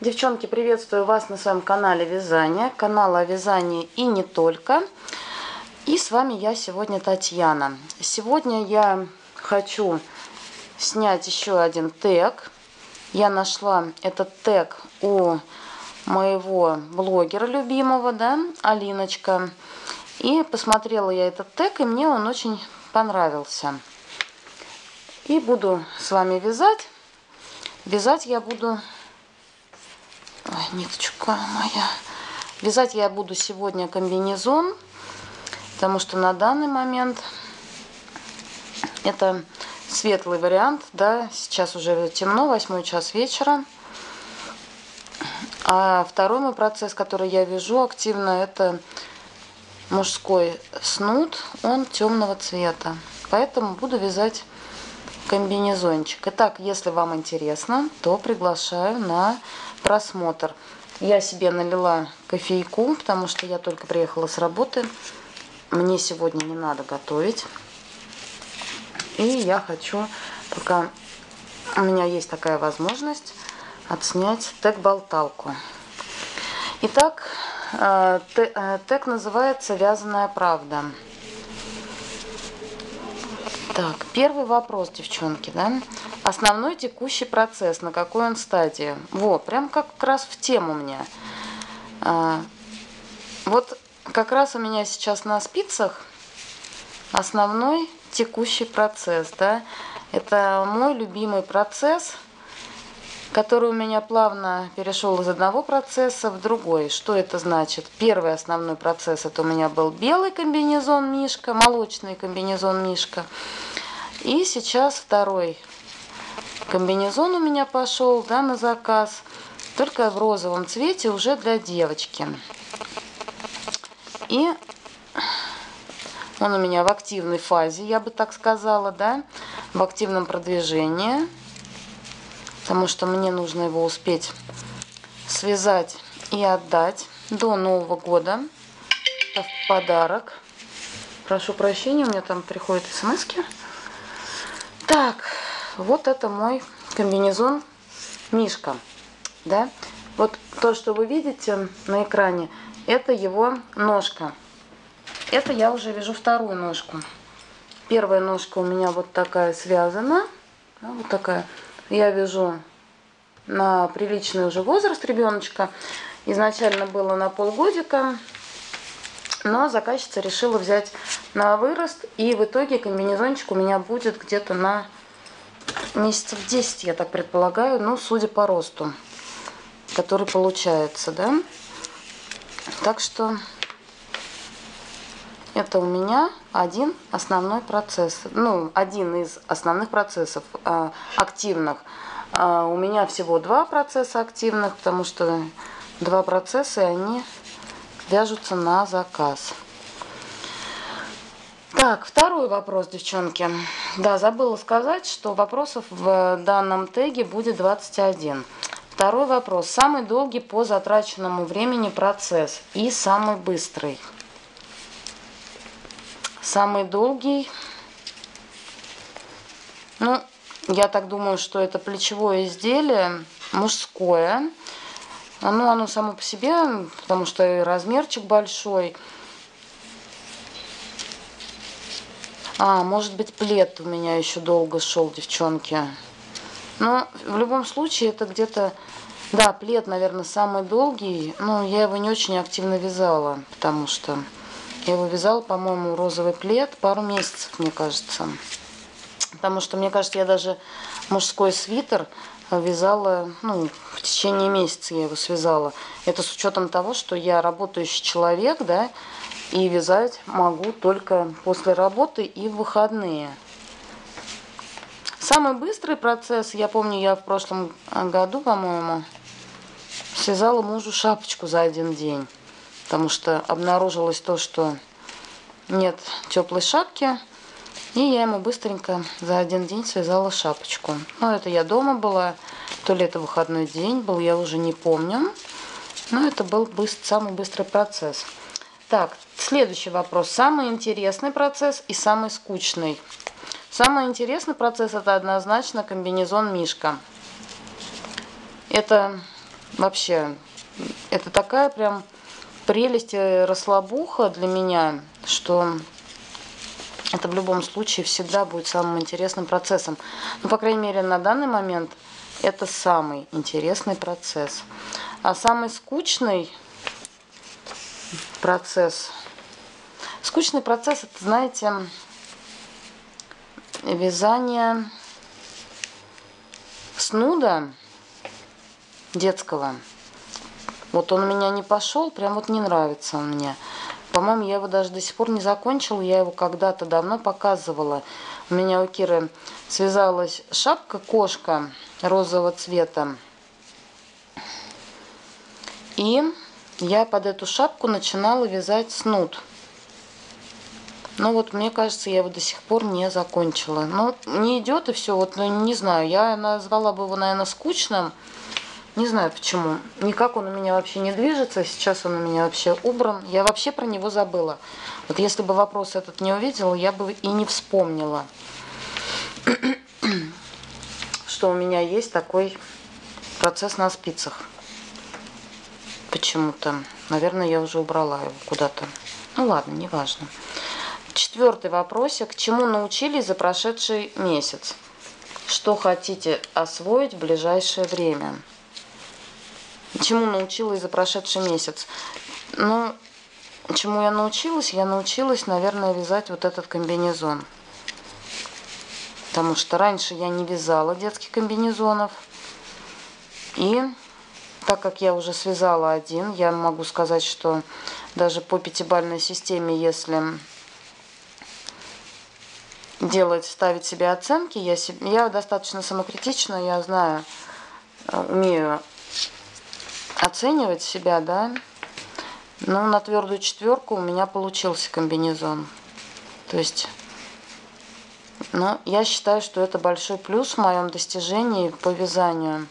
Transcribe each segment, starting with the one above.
Девчонки, приветствую вас на своем канале Вязания, канал о вязании и не только. И с вами я сегодня Татьяна. Сегодня я хочу снять еще один тег. Я нашла этот тег у моего блогера любимого, да, Алиночка. И посмотрела я этот тег, и мне он очень понравился. И буду с вами вязать. Вязать я буду Ой, ниточка моя. Вязать я буду сегодня комбинезон, потому что на данный момент это светлый вариант, да, сейчас уже темно, восьмой час вечера. А второй мой процесс, который я вяжу активно, это мужской снуд, он темного цвета. Поэтому буду вязать комбинезончик. Итак, если вам интересно, то приглашаю на просмотр. Я себе налила кофейку, потому что я только приехала с работы. Мне сегодня не надо готовить. И я хочу, пока у меня есть такая возможность, отснять тег-болталку. Итак, э, э, тег называется «Вязаная правда». Так, первый вопрос, девчонки, да? Основной текущий процесс, на какой он стадии? Вот, прям как раз в тему мне. А, вот как раз у меня сейчас на спицах основной текущий процесс, да? Это мой любимый процесс, который у меня плавно перешел из одного процесса в другой. Что это значит? Первый основной процесс, это у меня был белый комбинезон Мишка, молочный комбинезон Мишка. И сейчас второй комбинезон у меня пошел да, на заказ. Только в розовом цвете уже для девочки. И он у меня в активной фазе, я бы так сказала, да, в активном продвижении. Потому что мне нужно его успеть связать и отдать до Нового года. Это в подарок. Прошу прощения, у меня там приходят смс -ки. Так, вот это мой комбинезон Мишка. Да? Вот то, что вы видите на экране, это его ножка. Это я уже вяжу вторую ножку. Первая ножка у меня вот такая связана. Да, вот такая. Я вяжу на приличный уже возраст ребеночка. Изначально было на полгодика. Но заказчица решила взять на вырост. И в итоге комбинезончик у меня будет где-то на месяцев 10, я так предполагаю. Ну, судя по росту, который получается, да. Так что это у меня один основной процесс. Ну, один из основных процессов э, активных. Э, у меня всего два процесса активных, потому что два процесса, и они вяжутся на заказ. Так, второй вопрос, девчонки. Да, забыла сказать, что вопросов в данном теге будет 21. Второй вопрос. Самый долгий по затраченному времени процесс и самый быстрый. Самый долгий. Ну, я так думаю, что это плечевое изделие мужское. Ну, оно само по себе, потому что и размерчик большой. А, может быть, плед у меня еще долго шел, девчонки. Но в любом случае это где-то... Да, плед, наверное, самый долгий. Но я его не очень активно вязала, потому что... Я его вязала, по-моему, розовый плед пару месяцев, мне кажется. Потому что, мне кажется, я даже мужской свитер вязала, ну, в течение месяца я его связала. Это с учетом того, что я работающий человек, да, и вязать могу только после работы и в выходные. Самый быстрый процесс, я помню, я в прошлом году, по-моему, связала мужу шапочку за один день. Потому что обнаружилось то, что нет теплой шапки. И я ему быстренько за один день связала шапочку. Ну, это я дома была, то ли это выходной день был, я уже не помню. Но это был быстр, самый быстрый процесс. Так, следующий вопрос. Самый интересный процесс и самый скучный. Самый интересный процесс это однозначно комбинезон Мишка. Это вообще, это такая прям прелесть и расслабуха для меня, что это в любом случае всегда будет самым интересным процессом. Ну, по крайней мере, на данный момент это самый интересный процесс. А самый скучный процесс, скучный процесс, это, знаете, вязание снуда детского. Вот он у меня не пошел, прям вот не нравится он мне. По-моему, я его даже до сих пор не закончила. Я его когда-то давно показывала. У меня у Киры связалась шапка-кошка розового цвета. И я под эту шапку начинала вязать снуд. Ну вот, мне кажется, я его до сих пор не закончила. Ну, не идет и все. Вот, ну, не знаю, я назвала бы его, наверное, скучным. Не знаю почему. Никак он у меня вообще не движется. Сейчас он у меня вообще убран. Я вообще про него забыла. Вот если бы вопрос этот не увидела, я бы и не вспомнила, что у меня есть такой процесс на спицах. Почему-то. Наверное, я уже убрала его куда-то. Ну ладно, неважно. Четвертый вопросик. Чему научились за прошедший месяц? Что хотите освоить в ближайшее время? Чему научилась за прошедший месяц? Ну, чему я научилась? Я научилась, наверное, вязать вот этот комбинезон. Потому что раньше я не вязала детских комбинезонов. И так как я уже связала один, я могу сказать, что даже по пятибалльной системе, если делать, ставить себе оценки, я, я достаточно самокритична, я знаю, э, умею оценивать себя, да. Но на твердую четверку у меня получился комбинезон. То есть, ну, я считаю, что это большой плюс в моем достижении по вязанию.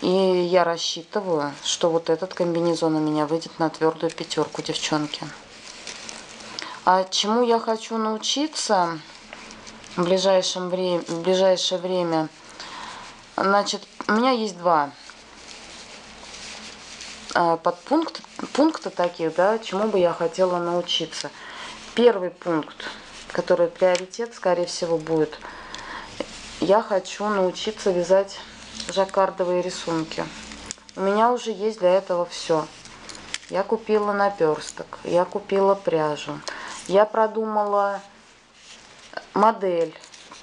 И я рассчитываю, что вот этот комбинезон у меня выйдет на твердую пятерку, девчонки. А чему я хочу научиться в, ближайшем время, в ближайшее время? Значит, у меня есть два а, подпункт, пункты таких, да, чему бы я хотела научиться. Первый пункт, который приоритет, скорее всего, будет. Я хочу научиться вязать жаккардовые рисунки. У меня уже есть для этого все. Я купила наперсток, я купила пряжу, я продумала модель,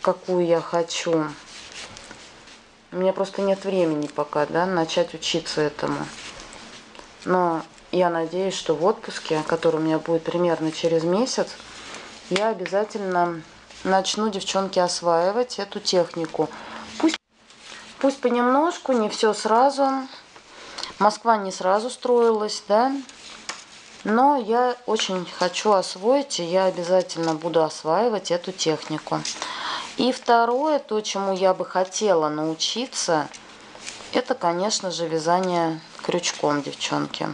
какую я хочу. У меня просто нет времени пока, да, начать учиться этому. Но я надеюсь, что в отпуске, который у меня будет примерно через месяц, я обязательно начну, девчонки, осваивать эту технику. Пусть, понемножку, не все сразу. Москва не сразу строилась, да, но я очень хочу освоить, и я обязательно буду осваивать эту технику. И второе, то, чему я бы хотела научиться, это, конечно же, вязание крючком, девчонки.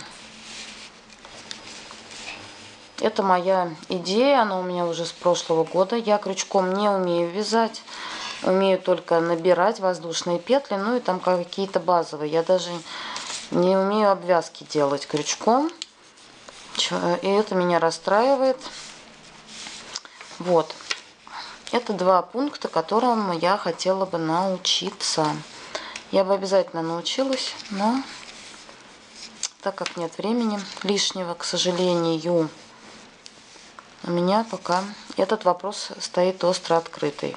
Это моя идея, она у меня уже с прошлого года. Я крючком не умею вязать, умею только набирать воздушные петли, ну и там какие-то базовые. Я даже не умею обвязки делать крючком, и это меня расстраивает. Вот. Это два пункта, которым я хотела бы научиться. Я бы обязательно научилась, но так как нет времени лишнего, к сожалению, у меня пока этот вопрос стоит остро открытый.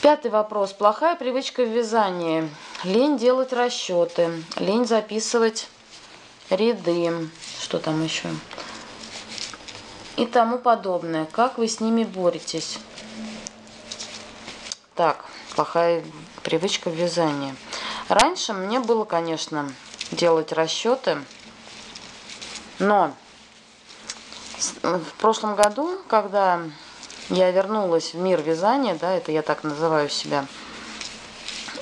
Пятый вопрос. Плохая привычка в вязании. Лень делать расчеты, лень записывать ряды, что там еще, и тому подобное. Как вы с ними боретесь? Так, плохая привычка в вязании. Раньше мне было, конечно, делать расчеты. Но в прошлом году, когда я вернулась в мир вязания, да, это я так называю себя,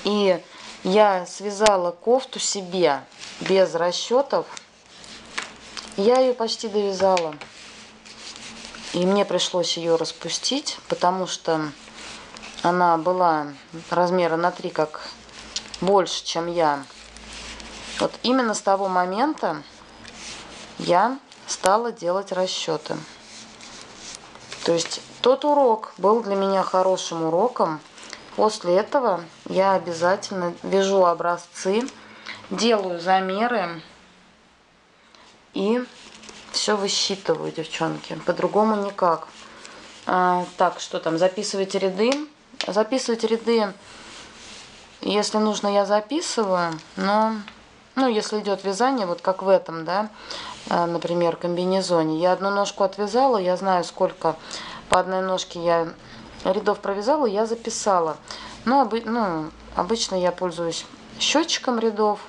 и я связала кофту себе без расчетов, я ее почти довязала. И мне пришлось ее распустить, потому что она была размера на 3 как больше, чем я Вот именно с того момента я стала делать расчеты. То есть тот урок был для меня хорошим уроком. После этого я обязательно вяжу образцы, делаю замеры и все высчитываю, девчонки. По-другому никак. А, так, что там, записывайте ряды. Записывайте ряды, если нужно, я записываю, но, ну, если идет вязание, вот как в этом, да, например, комбинезоне. Я одну ножку отвязала, я знаю, сколько по одной ножке я рядов провязала, я записала. Но ну, обычно я пользуюсь счетчиком рядов.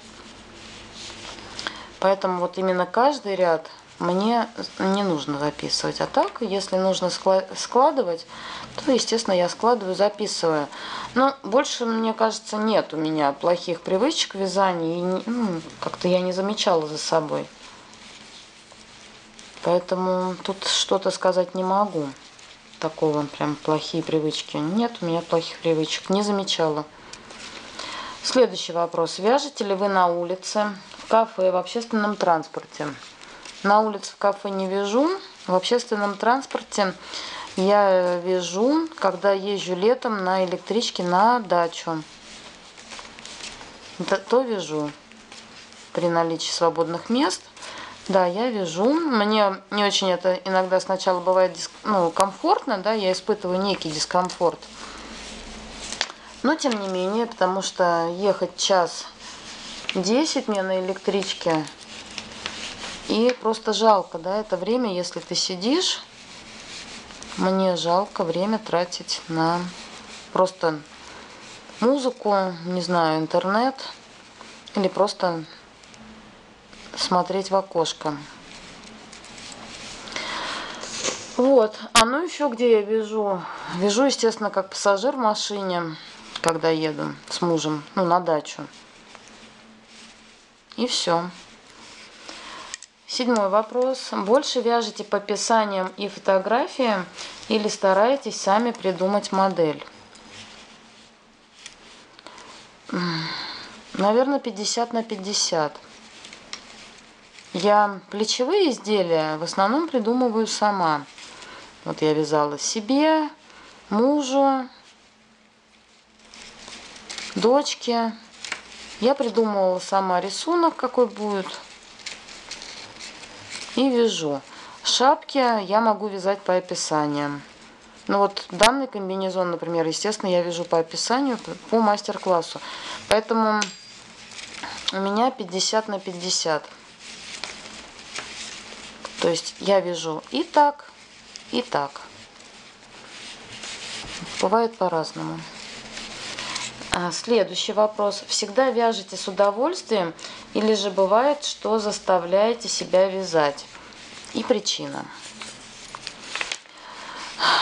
Поэтому вот именно каждый ряд мне не нужно записывать. А так, если нужно складывать, то, естественно, я складываю, записываю. Но больше, мне кажется, нет у меня плохих привычек вязания. Ну, как-то я не замечала за собой. Поэтому тут что-то сказать не могу. Такого прям плохие привычки. Нет у меня плохих привычек. Не замечала. Следующий вопрос. Вяжете ли вы на улице, в кафе, в общественном транспорте? На улице в кафе не вяжу. В общественном транспорте я вяжу, когда езжу летом на электричке на дачу. То, вяжу при наличии свободных мест. Да, я вяжу. Мне не очень это иногда сначала бывает ну, комфортно, да, я испытываю некий дискомфорт. Но тем не менее, потому что ехать час 10 мне на электричке и просто жалко, да, это время, если ты сидишь, мне жалко время тратить на просто музыку, не знаю, интернет или просто смотреть в окошко. Вот, а ну еще где я вижу? Вижу, естественно, как пассажир в машине, когда еду с мужем, ну, на дачу. И все. Седьмой вопрос. Больше вяжете по описаниям и фотографиям или стараетесь сами придумать модель? Наверное, 50 на 50. Я плечевые изделия в основном придумываю сама. Вот я вязала себе, мужу, дочке. Я придумывала сама рисунок, какой будет и вяжу. Шапки я могу вязать по описаниям. Ну вот данный комбинезон, например, естественно, я вяжу по описанию, по мастер-классу. Поэтому у меня 50 на 50. То есть я вяжу и так, и так. Бывает по-разному. А, следующий вопрос. Всегда вяжете с удовольствием или же бывает, что заставляете себя вязать? И причина.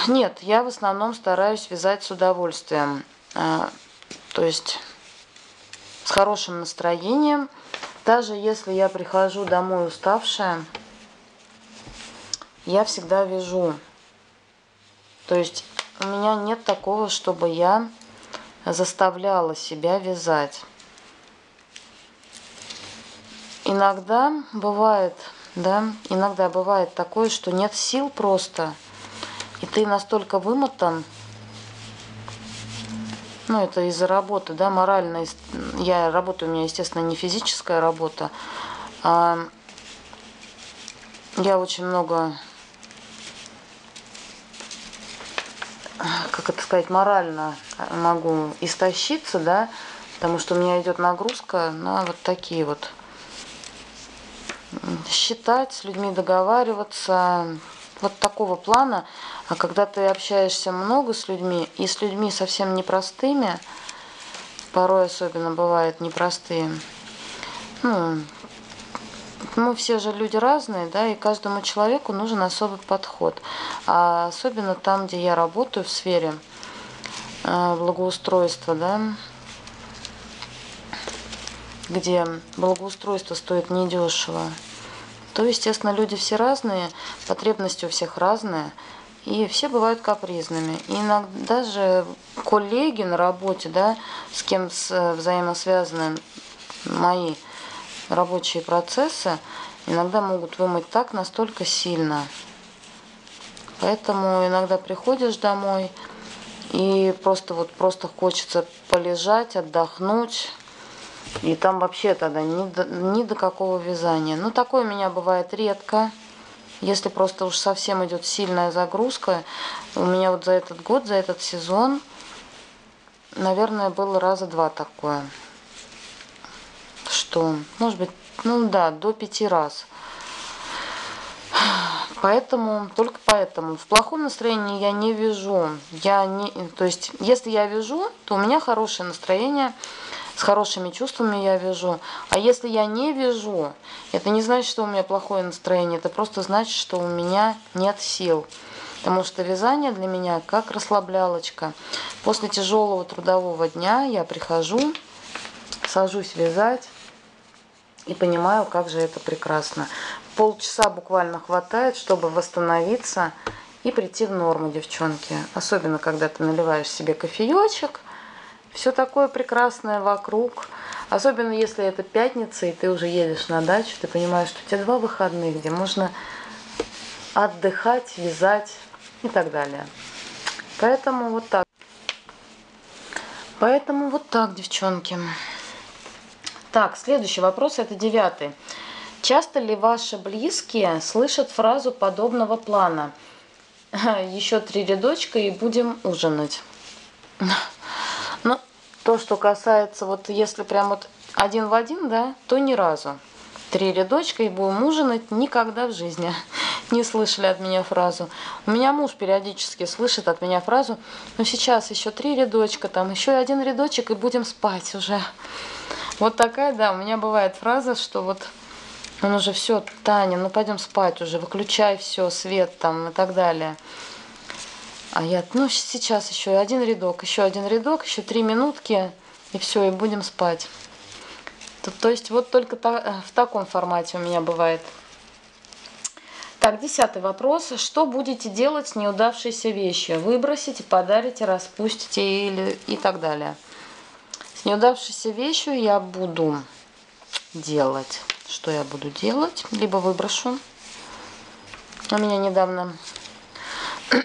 Нет, я в основном стараюсь вязать с удовольствием. А, то есть с хорошим настроением. Даже если я прихожу домой уставшая, я всегда вяжу. То есть у меня нет такого, чтобы я заставляла себя вязать. Иногда бывает, да, иногда бывает такое, что нет сил просто, и ты настолько вымотан, ну, это из-за работы, да, морально, я работаю, у меня, естественно, не физическая работа, а я очень много как это сказать, морально могу истощиться, да, потому что у меня идет нагрузка на вот такие вот считать, с людьми договариваться, вот такого плана. А когда ты общаешься много с людьми, и с людьми совсем непростыми, порой особенно бывают непростые, ну, мы все же люди разные, да, и каждому человеку нужен особый подход. А особенно там, где я работаю в сфере э, благоустройства, да, где благоустройство стоит недешево, то, естественно, люди все разные, потребности у всех разные, и все бывают капризными. И иногда даже коллеги на работе, да, с кем с, взаимосвязаны мои, рабочие процессы иногда могут вымыть так настолько сильно. Поэтому иногда приходишь домой и просто вот просто хочется полежать, отдохнуть. И там вообще тогда ни до, ни до какого вязания. Ну, такое у меня бывает редко. Если просто уж совсем идет сильная загрузка, у меня вот за этот год, за этот сезон, наверное, было раза два такое. Что, может быть, ну да, до пяти раз. Поэтому, только поэтому. В плохом настроении я не вяжу. Я не, то есть, если я вяжу, то у меня хорошее настроение, с хорошими чувствами я вяжу. А если я не вяжу, это не значит, что у меня плохое настроение, это просто значит, что у меня нет сил. Потому что вязание для меня как расслаблялочка. После тяжелого трудового дня я прихожу, сажусь вязать и понимаю, как же это прекрасно. Полчаса буквально хватает, чтобы восстановиться и прийти в норму, девчонки. Особенно, когда ты наливаешь себе кофеечек, все такое прекрасное вокруг. Особенно если это пятница, и ты уже едешь на дачу, ты понимаешь, что у тебя два выходных, где можно отдыхать, вязать и так далее. Поэтому вот так. Поэтому вот так, девчонки. Так, следующий вопрос, это девятый. Часто ли ваши близкие слышат фразу подобного плана? Еще три рядочка и будем ужинать. Ну, то, что касается, вот если прям вот один в один, да, то ни разу. Три рядочка и будем ужинать никогда в жизни. Не слышали от меня фразу. У меня муж периодически слышит от меня фразу, ну сейчас еще три рядочка, там еще один рядочек и будем спать уже. Вот такая, да, у меня бывает фраза, что вот он уже все, Таня, ну пойдем спать уже, выключай все, свет там и так далее. А я, ну сейчас еще один рядок, еще один рядок, еще три минутки, и все, и будем спать. То, то есть вот только та, в таком формате у меня бывает. Так, десятый вопрос. Что будете делать с неудавшейся вещью? Выбросите, подарите, распустите или и так далее. Неудавшейся вещью я буду делать. Что я буду делать? Либо выброшу. У меня недавно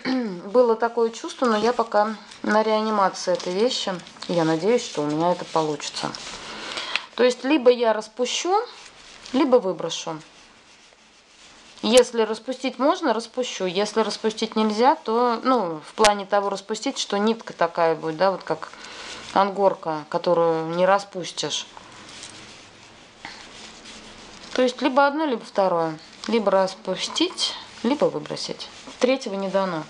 было такое чувство, но я пока на реанимации этой вещи. Я надеюсь, что у меня это получится. То есть, либо я распущу, либо выброшу. Если распустить можно, распущу. Если распустить нельзя, то, ну, в плане того распустить, что нитка такая будет, да, вот как ангорка, которую не распустишь. То есть либо одно, либо второе. Либо распустить, либо выбросить. Третьего не дано.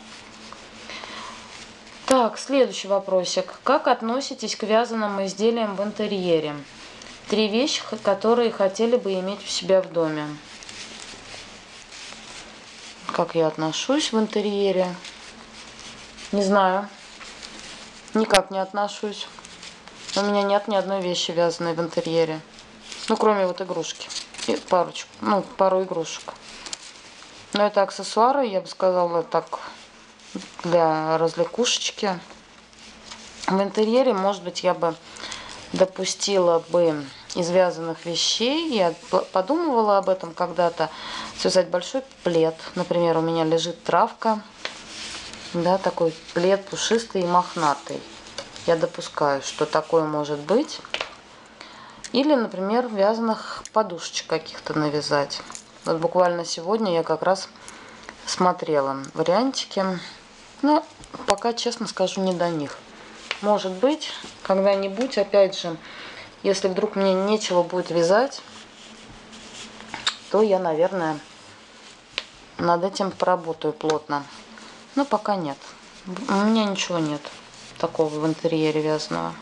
Так, следующий вопросик. Как относитесь к вязаным изделиям в интерьере? Три вещи, которые хотели бы иметь у себя в доме. Как я отношусь в интерьере? Не знаю. Никак не отношусь. У меня нет ни одной вещи вязаной в интерьере. Ну, кроме вот игрушки. И парочку. Ну, пару игрушек. Но это аксессуары, я бы сказала, так, для развлекушечки. В интерьере, может быть, я бы допустила бы из вязаных вещей. Я подумывала об этом когда-то. Связать большой плед. Например, у меня лежит травка. Да, такой плед пушистый и мохнатый. Я допускаю, что такое может быть. Или, например, вязаных подушечек каких-то навязать. Вот буквально сегодня я как раз смотрела вариантики. Но пока, честно скажу, не до них. Может быть, когда-нибудь, опять же, если вдруг мне нечего будет вязать, то я, наверное, над этим поработаю плотно. Но пока нет. У меня ничего нет такого в интерьере вязаного.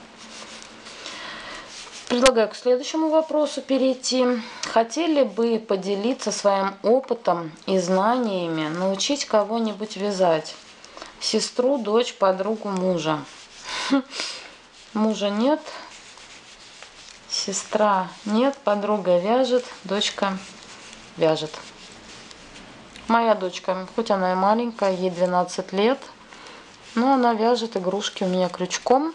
Предлагаю к следующему вопросу перейти. Хотели бы поделиться своим опытом и знаниями, научить кого-нибудь вязать? Сестру, дочь, подругу, мужа. Мужа нет, сестра нет, подруга вяжет, дочка вяжет. Моя дочка, хоть она и маленькая, ей 12 лет – но она вяжет игрушки у меня крючком.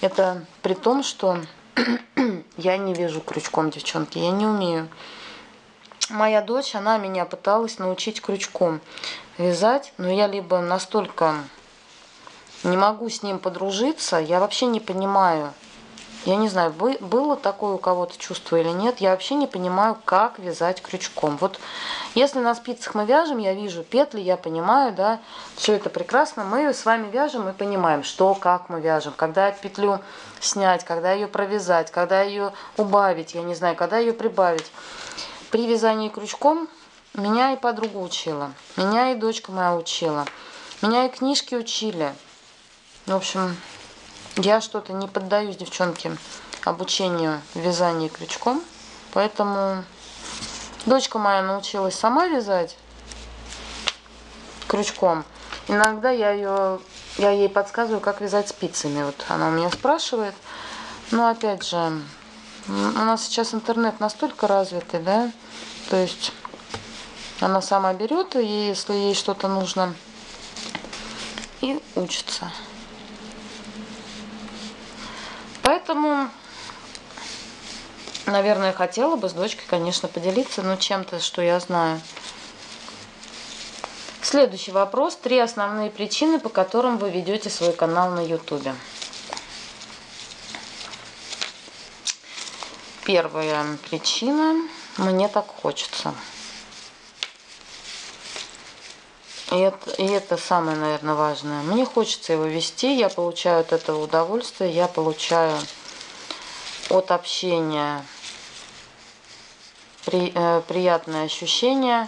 Это при том, что я не вяжу крючком, девчонки, я не умею. Моя дочь, она меня пыталась научить крючком вязать, но я либо настолько не могу с ним подружиться, я вообще не понимаю, я не знаю, было такое у кого-то чувство или нет. Я вообще не понимаю, как вязать крючком. Вот если на спицах мы вяжем, я вижу петли, я понимаю, да, все это прекрасно. Мы с вами вяжем и понимаем, что, как мы вяжем. Когда петлю снять, когда ее провязать, когда ее убавить, я не знаю, когда ее прибавить. При вязании крючком меня и подруга учила, меня и дочка моя учила, меня и книжки учили. В общем, я что-то не поддаюсь, девчонки, обучению вязания крючком. Поэтому дочка моя научилась сама вязать крючком. Иногда я, ее, я ей подсказываю, как вязать спицами. Вот она у меня спрашивает. Но опять же, у нас сейчас интернет настолько развитый, да, то есть она сама берет, и если ей что-то нужно, и учится. Поэтому, наверное, хотела бы с дочкой, конечно, поделиться, но чем-то, что я знаю. Следующий вопрос. Три основные причины, по которым вы ведете свой канал на YouTube. Первая причина. Мне так хочется. И это, и это самое, наверное, важное. Мне хочется его вести, я получаю от этого удовольствие, я получаю от общения при, э, приятное ощущение.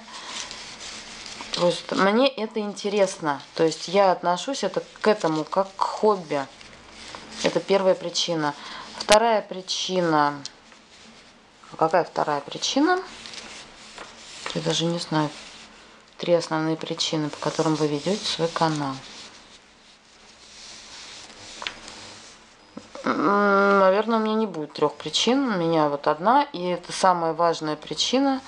То есть мне это интересно. То есть я отношусь это, к этому как к хобби. Это первая причина. Вторая причина. Какая вторая причина? Я даже не знаю три основные причины, по которым вы ведете свой канал. Наверное, у меня не будет трех причин. У меня вот одна, и это самая важная причина,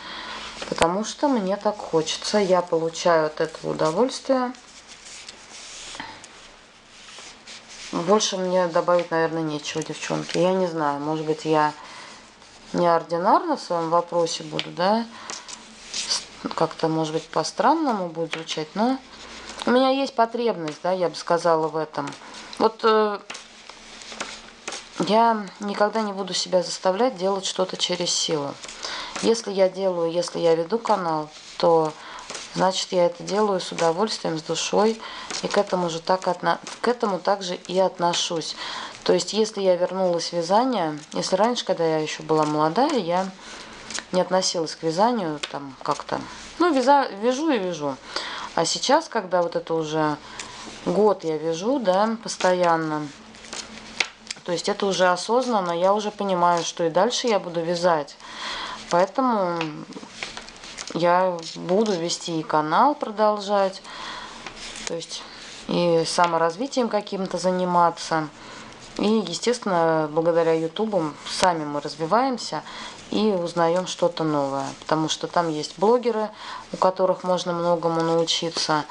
потому что мне так хочется. Я получаю от этого удовольствие. Больше мне добавить, наверное, нечего, девчонки. Я не знаю, может быть, я неординарно в своем вопросе буду, да, как-то, может быть, по-странному будет звучать, но у меня есть потребность, да, я бы сказала в этом. Вот э, я никогда не буду себя заставлять делать что-то через силу. Если я делаю, если я веду канал, то значит я это делаю с удовольствием, с душой, и к этому же так отно... к этому также и отношусь. То есть, если я вернулась в вязание, если раньше, когда я еще была молодая, я не относилась к вязанию там как-то. Ну, вяза, вяжу и вяжу. А сейчас, когда вот это уже год я вяжу, да, постоянно, то есть это уже осознанно, я уже понимаю, что и дальше я буду вязать. Поэтому я буду вести и канал продолжать, то есть и саморазвитием каким-то заниматься. И, естественно, благодаря Ютубу сами мы развиваемся и узнаем что-то новое. Потому что там есть блогеры, у которых можно многому научиться.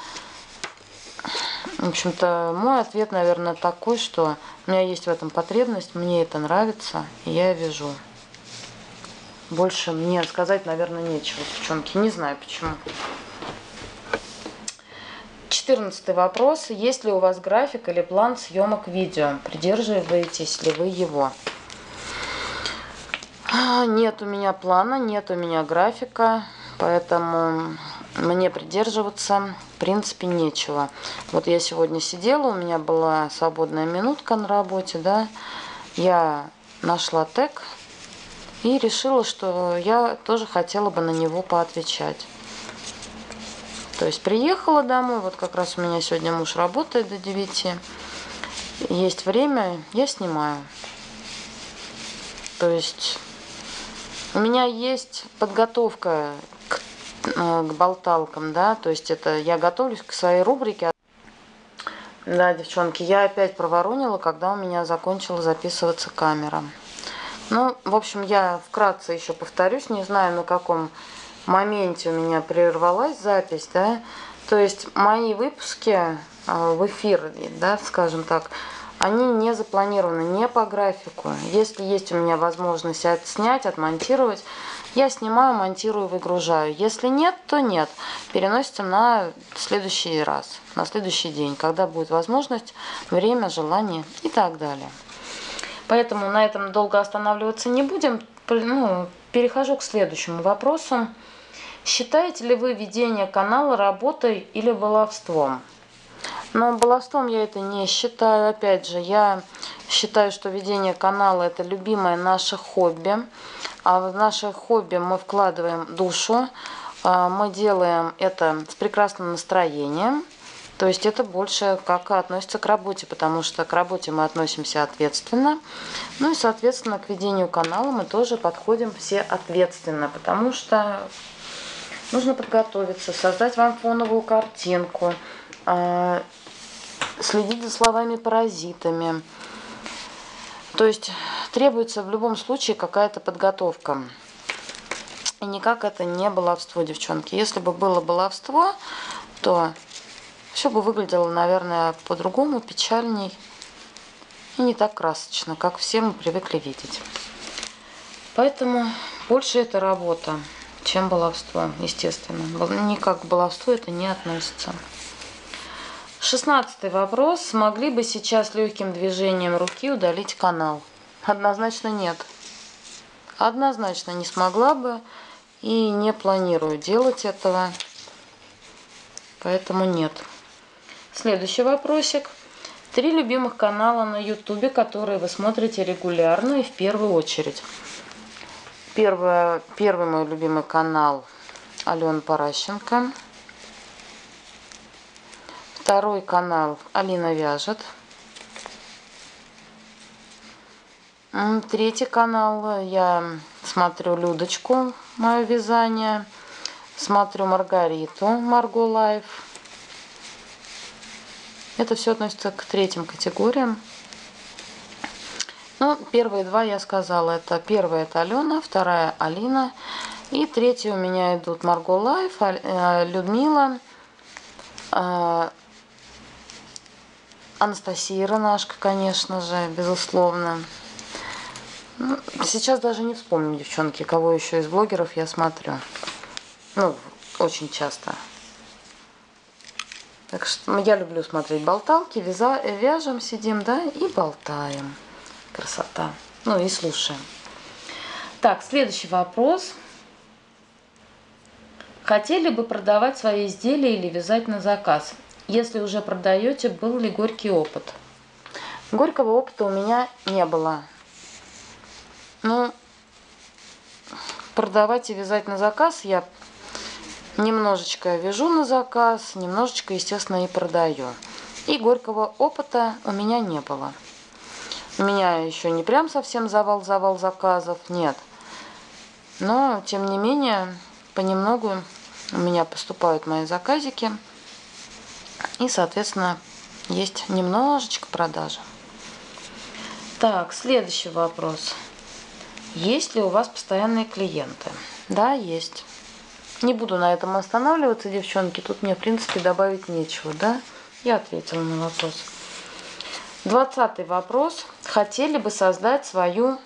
В общем-то, мой ответ, наверное, такой, что у меня есть в этом потребность, мне это нравится, и я вяжу. Больше мне сказать, наверное, нечего, девчонки. Не знаю почему. Четырнадцатый вопрос. Есть ли у вас график или план съемок видео? Придерживаетесь ли вы его? А, нет у меня плана, нет у меня графика, поэтому мне придерживаться в принципе нечего. Вот я сегодня сидела, у меня была свободная минутка на работе, да, я нашла тег и решила, что я тоже хотела бы на него поотвечать. То есть приехала домой, вот как раз у меня сегодня муж работает до 9, есть время, я снимаю. То есть у меня есть подготовка к, э, к болталкам, да, то есть это я готовлюсь к своей рубрике. Да, девчонки, я опять проворонила, когда у меня закончила записываться камера. Ну, в общем, я вкратце еще повторюсь, не знаю, на каком моменте у меня прервалась запись, да. То есть мои выпуски э, в эфир, да, скажем так, они не запланированы, не по графику. Если есть у меня возможность отснять, отмонтировать, я снимаю, монтирую, выгружаю. Если нет, то нет. Переносится на следующий раз, на следующий день, когда будет возможность, время, желание и так далее. Поэтому на этом долго останавливаться не будем. Ну, перехожу к следующему вопросу. Считаете ли вы ведение канала работой или баловством? Но баловством я это не считаю. Опять же, я считаю, что ведение канала это любимое наше хобби. А в наше хобби мы вкладываем душу. А, мы делаем это с прекрасным настроением. То есть это больше как относится к работе, потому что к работе мы относимся ответственно. Ну и, соответственно, к ведению канала мы тоже подходим все ответственно, потому что нужно подготовиться, создать вам фоновую картинку, следить за словами-паразитами. То есть требуется в любом случае какая-то подготовка. И никак это не баловство, девчонки. Если бы было баловство, то все бы выглядело, наверное, по-другому, печальней и не так красочно, как все мы привыкли видеть. Поэтому больше это работа, чем баловство, естественно. Никак к баловству это не относится. Шестнадцатый вопрос. Смогли бы сейчас легким движением руки удалить канал? Однозначно нет. Однозначно не смогла бы и не планирую делать этого. Поэтому нет. Следующий вопросик. Три любимых канала на ютубе, которые вы смотрите регулярно и в первую очередь. Первое, первый мой любимый канал Алена Паращенко. Второй канал Алина вяжет. Третий канал я смотрю Людочку, мое вязание. Смотрю Маргариту, Марго Life. Это все относится к третьим категориям. Ну, первые два я сказала. Это первая это Алена, вторая Алина. И третья у меня идут Марго Life, э, Людмила, э, Анастасия Ранашка, конечно же, безусловно. Ну, сейчас даже не вспомню, девчонки, кого еще из блогеров я смотрю. Ну, очень часто. Так что я люблю смотреть болталки, вяза, вяжем, сидим, да, и болтаем. Красота. Ну и слушаем. Так, следующий вопрос. Хотели бы продавать свои изделия или вязать на заказ? Если уже продаете, был ли горький опыт? Горького опыта у меня не было. Ну, продавать и вязать на заказ я немножечко вяжу на заказ, немножечко, естественно, и продаю. И горького опыта у меня не было. У меня еще не прям совсем завал-завал заказов, нет. Но, тем не менее, понемногу у меня поступают мои заказики – и, соответственно, есть немножечко продажи. Так, следующий вопрос. Есть ли у вас постоянные клиенты? Да, есть. Не буду на этом останавливаться, девчонки. Тут мне, в принципе, добавить нечего, да? Я ответила на вопрос. Двадцатый вопрос. Хотели бы создать свою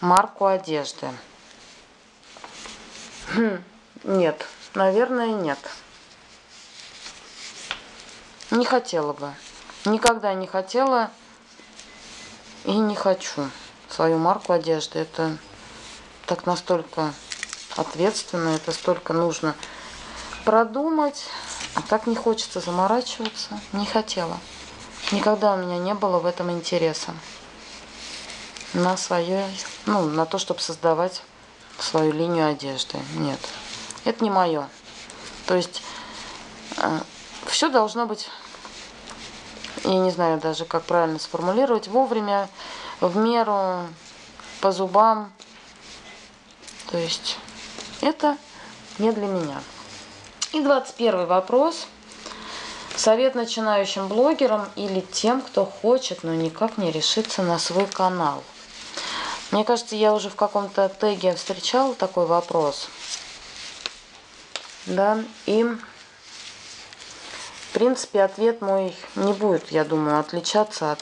марку одежды? Хм, нет, наверное, нет. Не хотела бы. Никогда не хотела и не хочу свою марку одежды. Это так настолько ответственно, это столько нужно продумать. А так не хочется заморачиваться. Не хотела. Никогда у меня не было в этом интереса. На свое, ну, на то, чтобы создавать свою линию одежды. Нет. Это не мое. То есть э, все должно быть, я не знаю даже, как правильно сформулировать, вовремя, в меру, по зубам. То есть это не для меня. И 21 вопрос. Совет начинающим блогерам или тем, кто хочет, но никак не решится на свой канал. Мне кажется, я уже в каком-то теге встречала такой вопрос. Да, и в принципе, ответ мой не будет, я думаю, отличаться от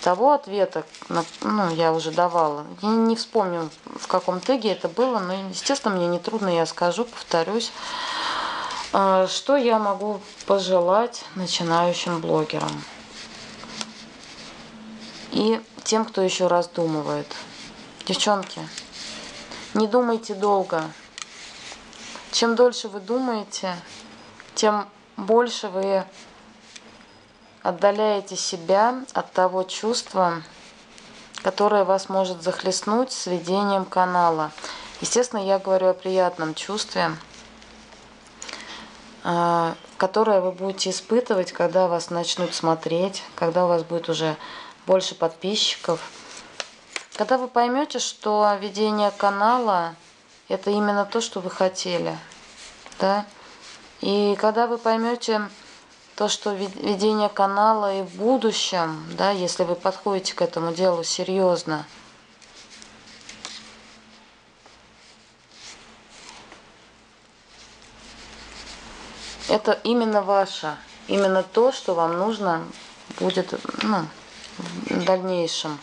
того ответа, ну, я уже давала. Я не вспомню, в каком теге это было, но, естественно, мне не трудно, я скажу, повторюсь. А, что я могу пожелать начинающим блогерам? И тем, кто еще раздумывает. Девчонки, не думайте долго. Чем дольше вы думаете, тем больше вы отдаляете себя от того чувства, которое вас может захлестнуть с ведением канала. Естественно, я говорю о приятном чувстве, а, которое вы будете испытывать, когда вас начнут смотреть, когда у вас будет уже больше подписчиков. Когда вы поймете, что ведение канала – это именно то, что вы хотели, да, и когда вы поймете, то, что ведение канала и в будущем, да, если вы подходите к этому делу серьезно, это именно ваше, именно то, что вам нужно будет ну, в дальнейшем.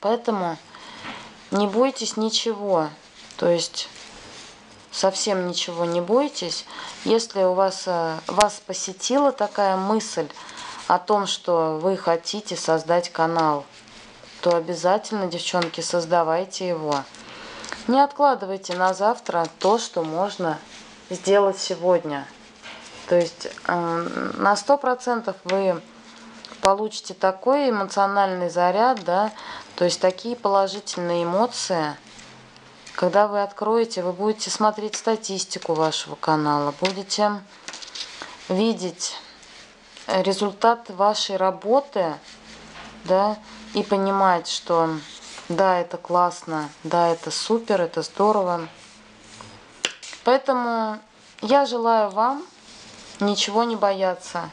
Поэтому не бойтесь ничего. То есть совсем ничего не бойтесь. Если у вас, э, вас посетила такая мысль о том, что вы хотите создать канал, то обязательно, девчонки, создавайте его. Не откладывайте на завтра то, что можно сделать сегодня. То есть э, на сто процентов вы получите такой эмоциональный заряд, да, то есть такие положительные эмоции – когда вы откроете, вы будете смотреть статистику вашего канала, будете видеть результат вашей работы, да, и понимать, что да, это классно, да, это супер, это здорово. Поэтому я желаю вам ничего не бояться.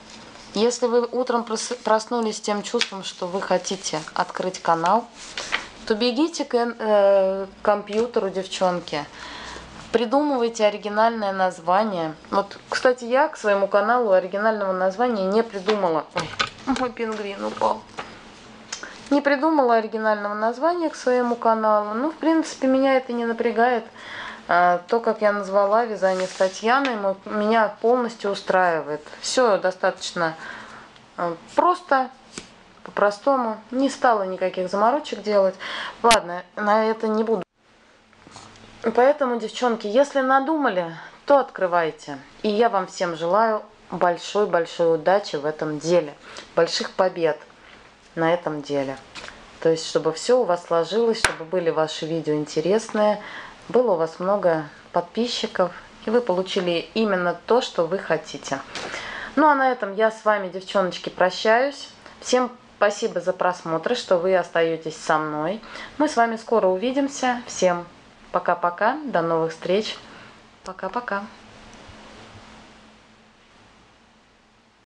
Если вы утром проснулись с тем чувством, что вы хотите открыть канал, то бегите к э, компьютеру, девчонки. Придумывайте оригинальное название. Вот, кстати, я к своему каналу оригинального названия не придумала. Ой, мой пингвин упал. Не придумала оригинального названия к своему каналу. Ну, в принципе, меня это не напрягает. А, то, как я назвала вязание с Татьяной, меня полностью устраивает. Все достаточно э, просто, по-простому. Не стала никаких заморочек делать. Ладно, на это не буду. Поэтому, девчонки, если надумали, то открывайте. И я вам всем желаю большой-большой удачи в этом деле. Больших побед на этом деле. То есть, чтобы все у вас сложилось, чтобы были ваши видео интересные, было у вас много подписчиков, и вы получили именно то, что вы хотите. Ну а на этом я с вами, девчоночки, прощаюсь. Всем Спасибо за просмотр, что вы остаетесь со мной. Мы с вами скоро увидимся. Всем пока-пока. До новых встреч. Пока-пока.